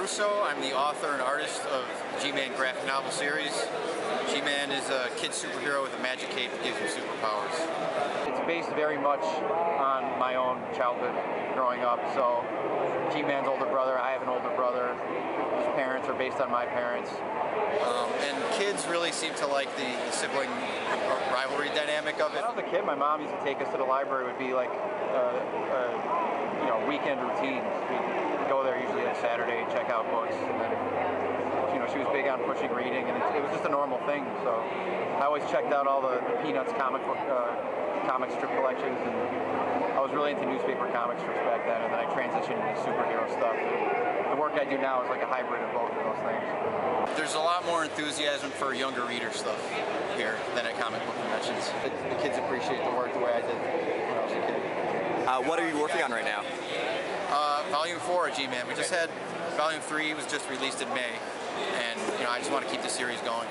Russo. I'm the author and artist of G-Man graphic novel series. G-Man is a kid superhero with a magic cape that gives him superpowers. It's based very much on my own childhood growing up. So G-Man's older brother, I have an older brother. His parents are based on my parents. Um, and really seem to like the, the sibling rivalry dynamic of it. When I was a kid, my mom used to take us to the library. It would be like uh, uh, you know weekend routines. We'd go there usually on Saturday, and check out books, and then you know she was big on pushing reading, and it, it was just a normal thing. So I always checked out all the, the Peanuts comic book, uh, comic strip collections, and I was really into newspaper comic strips back then. And then I transitioned into superhero stuff. The work I do now is like a hybrid of both of those things. There's a lot more enthusiasm for younger reader stuff here than at comic book conventions. The, the kids appreciate the work the way I did when I was a kid. Uh, what are you working on right now? Uh, volume four of G-Man. We just had volume three was just released in May, and you know I just want to keep the series going.